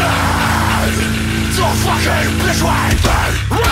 dead. The fucking bitch between me.